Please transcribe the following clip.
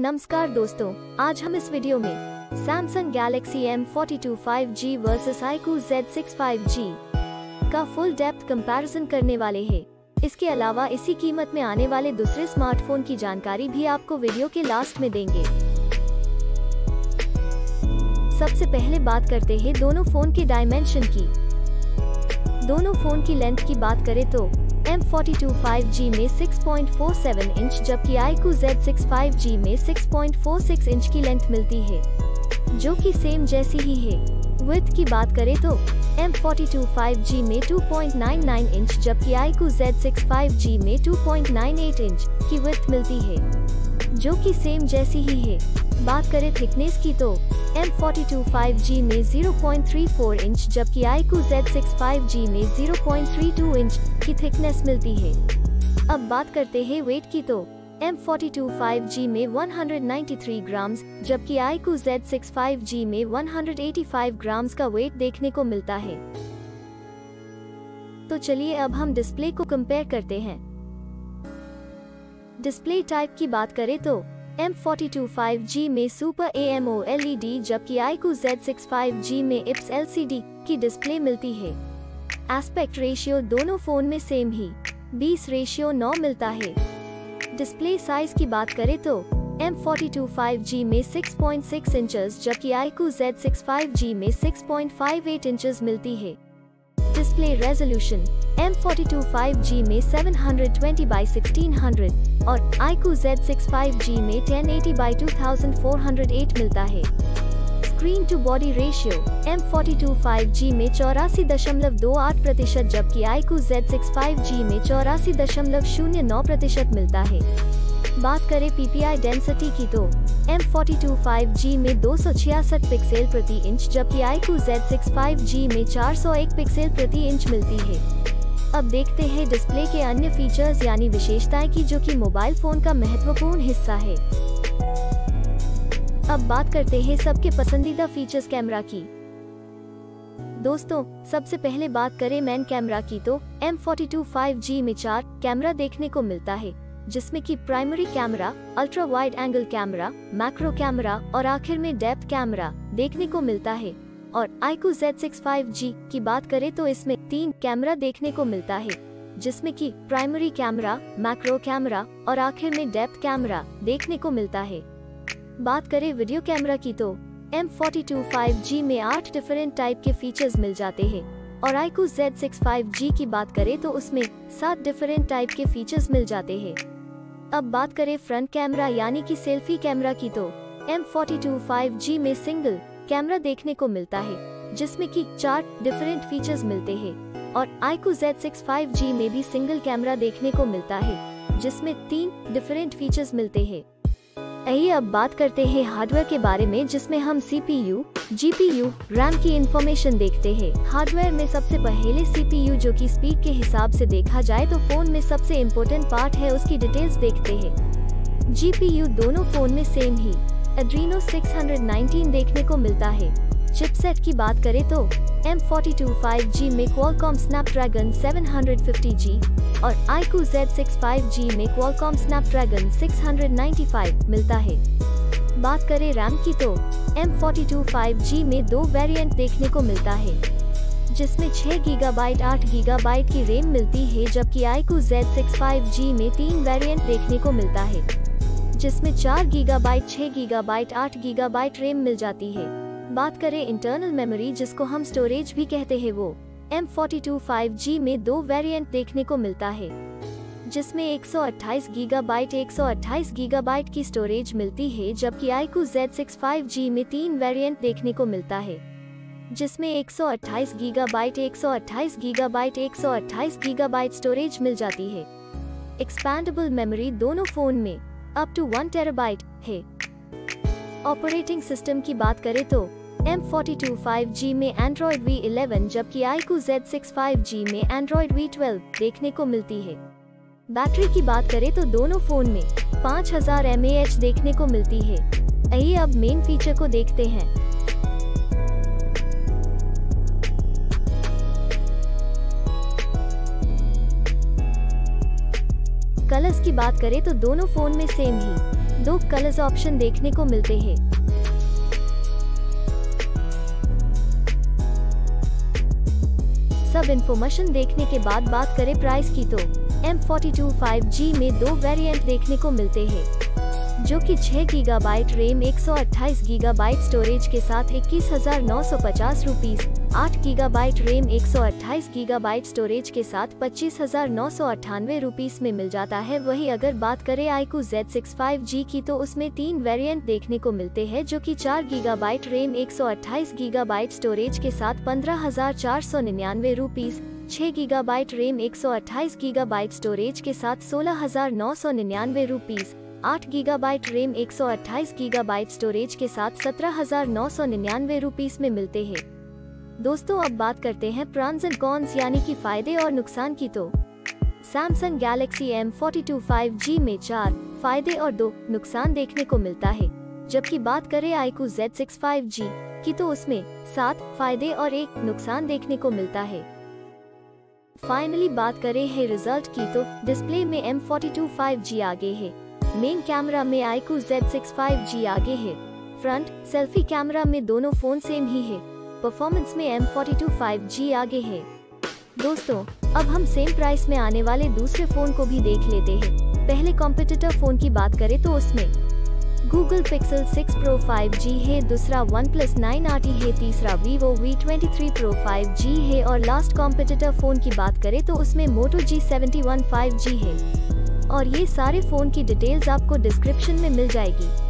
नमस्कार दोस्तों, आज हम इस वीडियो में Samsung Galaxy M42 5G versus iQOO Z65G का फुल डेप्थ कंपैरिजन करने वाले हैं। इसके अलावा इसी कीमत में आने वाले दूसरे स्मार्टफ़ोन की जानकारी भी आपको वीडियो के लास्ट में देंगे सबसे पहले बात करते हैं दोनों फ़ोन के डायमेंशन की दोनों फ़ोन की लेंथ की बात करें तो M42 5G में 6.47 इंच जबकि iQOO Z65G में 6.46 इंच की लेंथ मिलती है, जो कि सेम जैसी ही है। विथ की बात करें तो M42 5G में 2.99 इंच जबकि iQOO Z65G में 2.98 इंच की विथ मिलती है, जो कि सेम जैसी ही है। बात करें थिकनेस की तो M42 5G में 0.34 इंच जबकि iQOO Z65G में 0.32 इंच की थिकनेस मिलती है। अब बात करते हैं वेट की तो। M42 5G में 193 ग्राम्स जबकि iQOO Z65G में 185 ग्राम्स का वेट देखने को मिलता है। तो चलिए अब हम डिस्प्ले को कंपेयर करते हैं। डिस्प्ले टाइप की बात करें तो M42 5G में सुपर AMOLED जबकि iQOO Z65G में IPS LCD की डिस्प्ले मिलती है। एस्पेक्ट रेशियो दोनों फ़ोन में सेम ही 20 रेशियो 9 मिलता है। डिस्प्ले साइज़ की बात करें तो M42 5G में 6.6 इंचेस जबकि iQOO Z65G में 6.58 इंचेस मिलती है। डिस्प्ले रेजोल्यूशन M42 5G में 720 by 1600 और iQOO Z65G में 1080 by 2408 मिलता है। Screen to body ratio M42 5G में चौरासी दशमलव दो आठ प्रतिशत, जबकि iQOO Z65G में चौरासी दशमलव शून्य नौ प्रतिशत मिलता है। बात करें PPI डेंसिटी की तो M42 5G में दो सौ छियासठ पिक्सल प्रति इंच, जबकि iQOO Z65G में 401 पिक्सल प्रति इंच मिलती है। अब देखते हैं डिस्प्ले के अन्य फीचर्स यानी विशेषताएँ की, जो कि मोबाइल फ़ोन का महत्वपूर्ण हिस्सा है। अब बात करते हैं सबके पसंदीदा फीचर्स कैमरा की। दोस्तों, सबसे पहले बात करें मैन कैमरा की तो M42 5G में चार कैमरा देखने को मिलता है, जिसमें कि primary camera ultra wide angle camera macro camera और आखिर में डेप्थ कैमरा देखने को मिलता है। और iQOO Z65G की बात करें तो इसमें तीन कैमरा देखने को मिलता है, जिसमें कि प्राइमरी कैमरा मैक्रो कैमरा और आखिर में डेप्थ कैमरा देखने को मिलता है। बात करें वीडियो कैमरा की तो M42 5G में आठ डिफरेंट टाइप के फीचर्स मिल जाते हैं। और iQOO Z65G की बात करें तो उसमें सात डिफरेंट टाइप के फीचर्स मिल जाते हैं। अब बात करें फ्रंट कैमरा यानी कि सेल्फी कैमरा की तो M42 5G में सिंगल कैमरा देखने को मिलता है, जिसमें कि चार डिफरेंट फीचर्स मिलते हैं। और iQOO Z65G में भी सिंगल कैमरा देखने को मिलता है, जिसमें तीन डिफरेंट फीचर्स मिलते हैं। आइए अब बात करते हैं हार्डवेयर के बारे में जिसमें हम सीपीयू, जीपीयू, रैम की इंफॉर्मेशन देखते हैं। हार्डवेयर में सबसे पहले सीपीयू जो कि स्पीड के हिसाब से देखा जाए तो फ़ोन में सबसे इम्पोर्टेंट पार्ट है उसकी डिटेल्स देखते हैं। यू दोनों फ़ोन में सेम ही। एड्रीनो 619 देखने को मिलता है। चिपसेट की बात करें तो M42 5G में Qualcomm Snapdragon 750G और iQOO Z65G में Qualcomm Snapdragon 695 मिलता है। बात करें रैम की तो M42 5G में दो वेरिएंट देखने को मिलता है, जिसमें 6 गीगाबाइट 8 गीगाबाइट की रैम मिलती है, जबकि iQOO Z65G में तीन वेरिएंट देखने को मिलता है, जिसमें चार गीगाबाइट छह गीगाबाइट आठ गीगाबाइट रैम मिल जाती है। बात करें इंटरनल मेमोरी जिसको हम स्टोरेज भी कहते हैं, वो M42 5G में दो वेरिएंट देखने को मिलता है, जिसमें 128 गीगाबाइट 128 गीगाबाइट की स्टोरेज मिलती है, जबकि iQOO Z65G में तीन वेरिएंट देखने को मिलता है, जिसमें 128 गीगाबाइट 128 गीगाबाइट 128 गीगाबाइट स्टोरेज मिल जाती है। एक्सपैंडेबल मेमोरी दोनों फ़ोन में अप टू वन टेराबाइट है। ऑपरेटिंग सिस्टम की बात करें तो M42 5G में Android V11 जबकि iQOO Z65G में Android V12 देखने को मिलती है। बैटरी की बात करें तो दोनों फ़ोन में 5000 mAh देखने को मिलती है। आइए अब मेन फीचर को देखते हैं। कलर्स की बात करें तो दोनों फ़ोन में सेम ही। दो कलर्स ऑप्शन देखने को मिलते हैं। सब इन्फॉर्मेशन देखने के बाद बात करें प्राइस की तो। M42 5G में दो वेरिएंट देखने को मिलते हैं, जो कि 6 गीगाबाइट रैम 128 गीगाबाइट स्टोरेज के साथ इक्कीस हज़ार नौ सौ पचास रूपीज आठ गीगाबाइट रैम 128 गीगाबाइट स्टोरेज के साथ पच्चीस हज़ार नौ सौ अट्ठानवे रूपीज में मिल जाता है। वही अगर बात करें आईकू Z65G की तो उसमें तीन वेरिएंट देखने को मिलते हैं, जो कि चार गीगाबाइट रैम 128 गीगाबाइट स्टोरेज के साथ पंद्रह हज़ार चार सौ निन्यानवे रूपीज छह गीगाबाइट रैम 128 गीगाबाइट स्टोरेज के साथ सोलह हज़ार नौ सौ निन्यानवे रूपीज आठ गीगाबाइट रैम 128 गीगाबाइट स्टोरेज के साथ सत्रह हज़ार नौ सौ निन्यानवे रूपीज में मिलते हैं। दोस्तों, अब बात करते हैं प्रॉन्स एंड कॉन्स यानी कि फ़ायदे और नुकसान की तो। Samsung Galaxy M forty two five G में चार फ़ायदे और दो नुकसान देखने को मिलता है। जबकि बात करें iQOO Z six five G की तो उसमें सात फ़ायदे और एक नुकसान देखने को मिलता है। फाइनली बात करें है रिज़ल्ट की तो डिस्प्ले में M forty two five G आगे है। मेन कैमरा में iQOO Z six five G आगे है। फ्रंट सेल्फी कैमरा में दोनों फ़ोन सेम ही है। परफॉर्मेंस में M forty two five G आगे है। दोस्तों, अब हम सेम प्राइस में आने वाले दूसरे फ़ोन को भी देख लेते हैं। पहले कॉम्पिटिटर फ़ोन की बात करें तो उसमें गूगल पिक्सल 6 प्रो 5G है, दूसरा वन प्लस नाइन आर है, तीसरा ट्वेंटी थ्री प्रो 5G है और लास्ट कॉम्पिटिटर फ़ोन की बात करें तो उसमें Moto G seventy one five G है। और ये सारे फ़ोन की डिटेल्स आपको डिस्क्रिप्शन में मिल जाएगी।